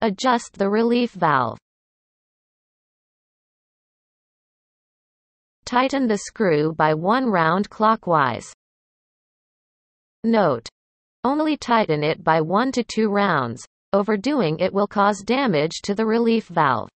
Adjust the relief valve. Tighten the screw by one round clockwise. Note. Only tighten it by one to two rounds. Overdoing it will cause damage to the relief valve.